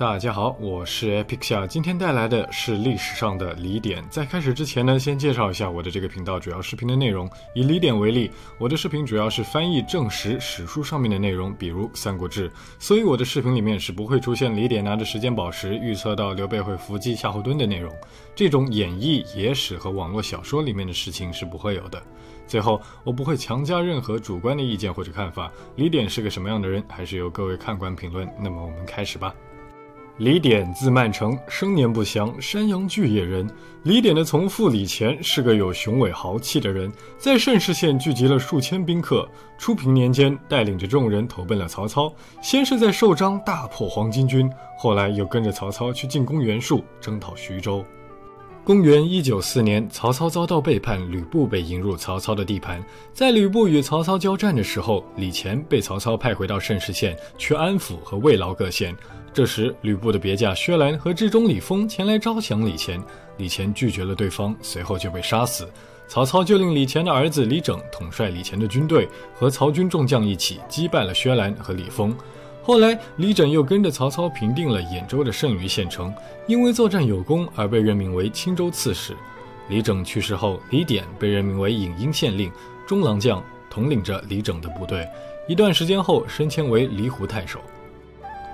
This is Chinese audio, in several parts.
大家好，我是 Epic 夏，今天带来的是历史上的李典。在开始之前呢，先介绍一下我的这个频道主要视频的内容。以李典为例，我的视频主要是翻译证实史书上面的内容，比如《三国志》，所以我的视频里面是不会出现李典拿着时间宝石预测到刘备会伏击夏侯惇的内容。这种演绎野史和网络小说里面的事情是不会有的。最后，我不会强加任何主观的意见或者看法。李典是个什么样的人，还是由各位看官评论。那么我们开始吧。李典字曼成，生年不详，山阳巨野人。李典的从父李乾是个有雄伟豪气的人，在盛世县聚集了数千宾客。初平年间，带领着众人投奔了曹操。先是在寿张大破黄巾军，后来又跟着曹操去进攻袁术，征讨徐州。公元一九四年，曹操遭到背叛，吕布被引入曹操的地盘。在吕布与曹操交战的时候，李乾被曹操派回到盛世县去安抚和慰劳各县。这时，吕布的别驾薛兰和智忠李丰前来招降李乾，李乾拒绝了对方，随后就被杀死。曹操就令李乾的儿子李整统帅李乾的军队，和曹军众将一起击败了薛兰和李丰。后来，李整又跟着曹操平定了兖州的剩余县城，因为作战有功而被任命为青州刺史。李整去世后，李典被任命为颍阴县令、中郎将，统领着李整的部队。一段时间后，升迁为离湖太守。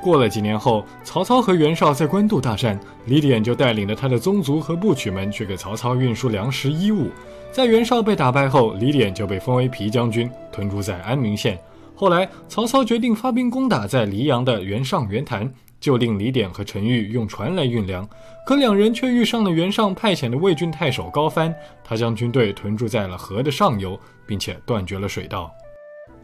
过了几年后，曹操和袁绍在官渡大战，李典就带领着他的宗族和部曲们去给曹操运输粮食衣物。在袁绍被打败后，李典就被封为皮将军，屯驻在安明县。后来，曹操决定发兵攻打在黎阳的袁尚、袁谭，就令李典和陈玉用船来运粮。可两人却遇上了袁尚派遣的魏郡太守高帆，他将军队屯驻在了河的上游，并且断绝了水道。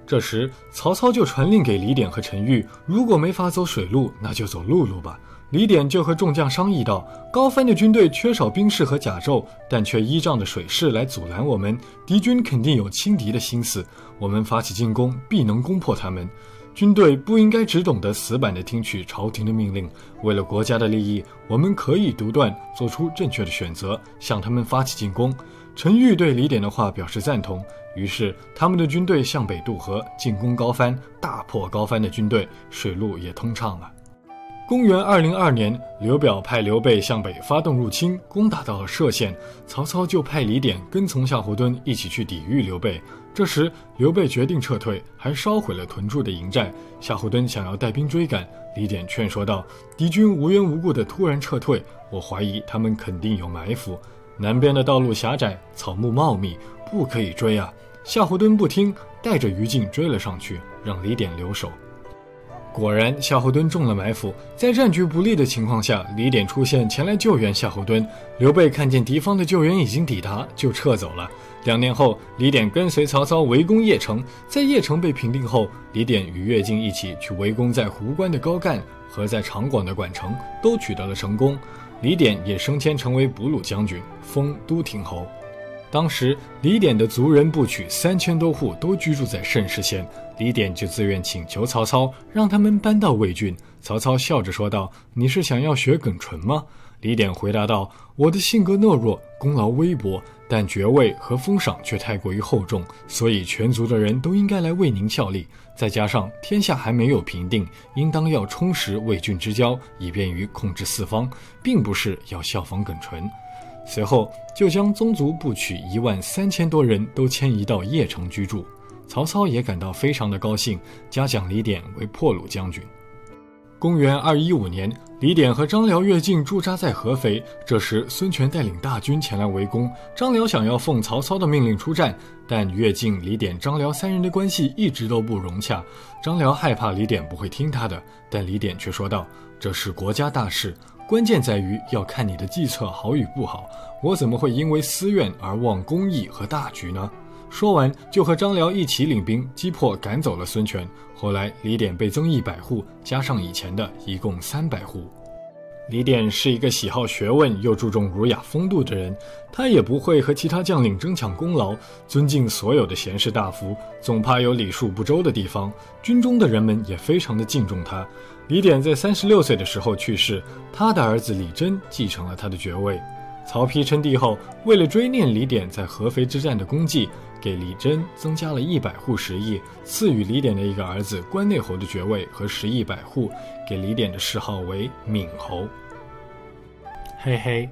这时，曹操就传令给李典和陈玉：如果没法走水路，那就走陆路吧。李典就和众将商议道：高帆的军队缺少兵士和甲胄，但却依仗着水势来阻拦我们，敌军肯定有轻敌的心思。我们发起进攻，必能攻破他们。军队不应该只懂得死板地听取朝廷的命令。为了国家的利益，我们可以独断，做出正确的选择，向他们发起进攻。陈玉对李典的话表示赞同，于是他们的军队向北渡河，进攻高帆，大破高帆的军队，水路也通畅了。公元二零二年，刘表派刘备向北发动入侵，攻打到了歙县，曹操就派李典跟从夏侯惇一起去抵御刘备。这时，刘备决定撤退，还烧毁了屯驻的营寨。夏侯惇想要带兵追赶，李典劝说道：“敌军无缘无故的突然撤退，我怀疑他们肯定有埋伏。”南边的道路狭窄，草木茂密，不可以追啊！夏侯惇不听，带着于禁追了上去，让李典留守。果然，夏侯惇中了埋伏，在战局不利的情况下，李典出现前来救援夏侯惇。刘备看见敌方的救援已经抵达，就撤走了。两年后，李典跟随曹操围攻邺城，在邺城被平定后，李典与乐进一起去围攻在壶关的高干和在长广的管城，都取得了成功。李典也升迁成为补鲁将军，封都亭侯。当时，李典的族人部曲三千多户都居住在慎氏县，李典就自愿请求曹操，让他们搬到魏郡。曹操笑着说道：“你是想要学耿纯吗？”李典回答道：“我的性格懦弱，功劳微薄，但爵位和封赏却太过于厚重，所以全族的人都应该来为您效力。再加上天下还没有平定，应当要充实魏郡之交，以便于控制四方，并不是要效仿耿纯。”随后就将宗族部曲一万三千多人都迁移到邺城居住。曹操也感到非常的高兴，嘉奖李典为破虏将军。公元二一五年，李典和张辽、乐进驻扎在合肥。这时，孙权带领大军前来围攻。张辽想要奉曹操的命令出战，但乐进、李典、张辽三人的关系一直都不融洽。张辽害怕李典不会听他的，但李典却说道：“这是国家大事，关键在于要看你的计策好与不好。我怎么会因为私怨而忘公义和大局呢？”说完，就和张辽一起领兵击破，赶走了孙权。后来，李典被增一百户，加上以前的，一共三百户。李典是一个喜好学问又注重儒雅风度的人，他也不会和其他将领争抢功劳，尊敬所有的贤士大夫，总怕有礼数不周的地方。军中的人们也非常的敬重他。李典在三十六岁的时候去世，他的儿子李真继承了他的爵位。曹丕称帝后，为了追念李典在合肥之战的功绩。给李真增加了一百户食邑，赐予李典的一个儿子关内侯的爵位和食邑百户，给李典的谥号为闵侯。嘿嘿，